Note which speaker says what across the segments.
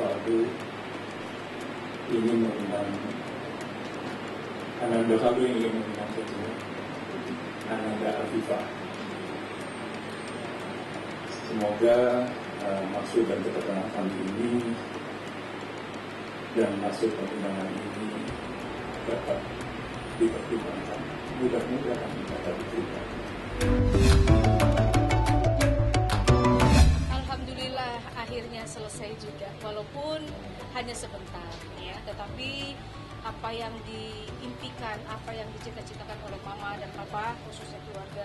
Speaker 1: Faldo ingin mengundang Ananda Faldo ingin mengundang tentunya Ananda Afifah. Semoga uh, maksud dan keterangan ini dan maksud perundangan ini dapat dipertimbangkan. Mudah-mudahan dapat diterima.
Speaker 2: Hanya sebentar ya. Tetapi apa yang diimpikan apa yang dicita-citakan oleh mama dan papa khususnya keluarga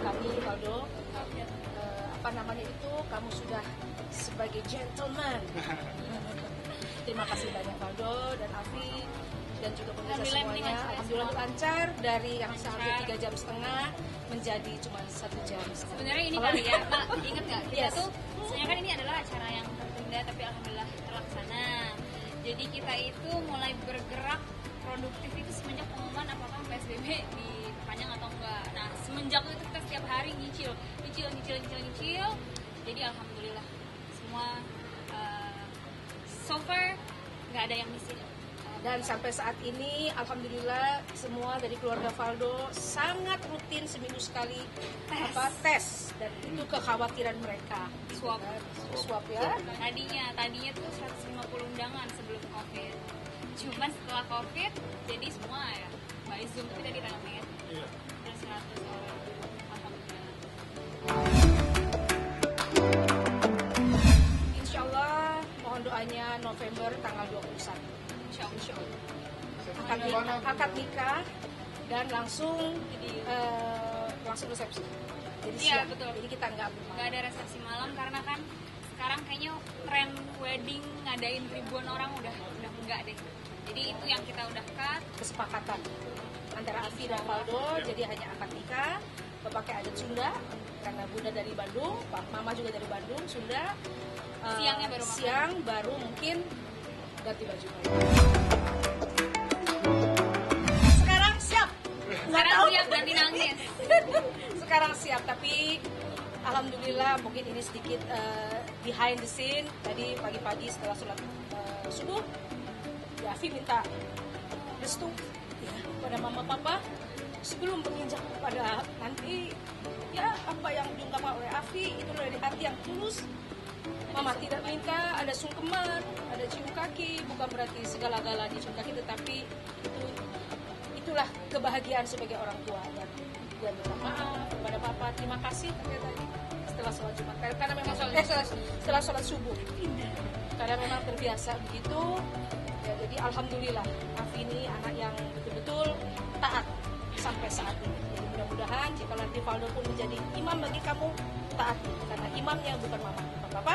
Speaker 2: kami Valdo eh, apa namanya itu kamu sudah sebagai gentleman. Terima kasih banyak Valdo dan Afi dan juga pemirsa semuanya. Alhamdulillah lancar dari yang seharusnya tiga jam setengah menjadi cuma satu jam
Speaker 3: sebenarnya ini kali ya Pak. Inget nggak? Kita
Speaker 2: Yes.
Speaker 3: tuh jadi kita itu mulai bergerak produktif itu semenjak pengumuman apakah PSBB diperpanjang atau enggak. Nah semenjak itu kita setiap hari nyicil nyicil nyicil nyicil nyicil. Jadi alhamdulillah semua uh, so nggak ada yang missing
Speaker 2: Dan sampai saat ini, alhamdulillah semua dari keluarga Valdo sangat rutin seminggu sekali
Speaker 3: Tes.
Speaker 2: apa tes dan itu kekhawatiran mereka.
Speaker 3: Swab.
Speaker 2: swab ya.
Speaker 3: tadinya tadinya tuh 150 undangan sebelum covid cuman setelah covid jadi semua ya by zoom tapi tadi rame
Speaker 2: Iya.
Speaker 3: ada 100 orang alhamdulillah
Speaker 2: Insya Allah mohon doanya November tanggal 21.
Speaker 3: Allah.
Speaker 2: Akad nikah, akad nikah dan langsung jadi eh, langsung resepsi. Jadi
Speaker 3: Iya,
Speaker 2: siang.
Speaker 3: betul.
Speaker 2: Jadi kita nggak
Speaker 3: nggak ada resepsi malam karena kan sekarang kayaknya tren wedding ngadain ribuan orang udah udah enggak deh jadi itu yang kita udah cut
Speaker 2: kesepakatan antara Afi dan Valdo jadi hanya akad nikah berpakai adat Sunda karena bunda dari Bandung, Pak Mama juga dari Bandung, Sunda. Eh,
Speaker 3: Siangnya baru makan.
Speaker 2: siang baru mungkin ganti baju. Sekarang siap tapi alhamdulillah mungkin ini sedikit eh, behind the scene. Tadi pagi-pagi setelah sholat eh, subuh, ya Afi minta restu ya, pada mama papa. Sebelum menginjak pada nanti ya apa yang diungkapkan oleh Afi itu dari hati yang tulus. Mama tidak minta ada sungkeman, ada cium kaki, bukan berarti segala-galanya cium kaki, tetapi itu itulah kebahagiaan sebagai orang tua. dan dia minta maaf kepada papa, terima kasih katanya tadi setelah sholat Jumat. Karena, karena memang sholat, eh, setelah, setelah sholat subuh. Karena memang terbiasa begitu. Ya jadi alhamdulillah Afi ini anak yang betul-betul taat sampai saat ini. Jadi mudah-mudahan jika nanti Valdo pun menjadi imam bagi kamu taat. Karena imamnya bukan mama. Bukan papa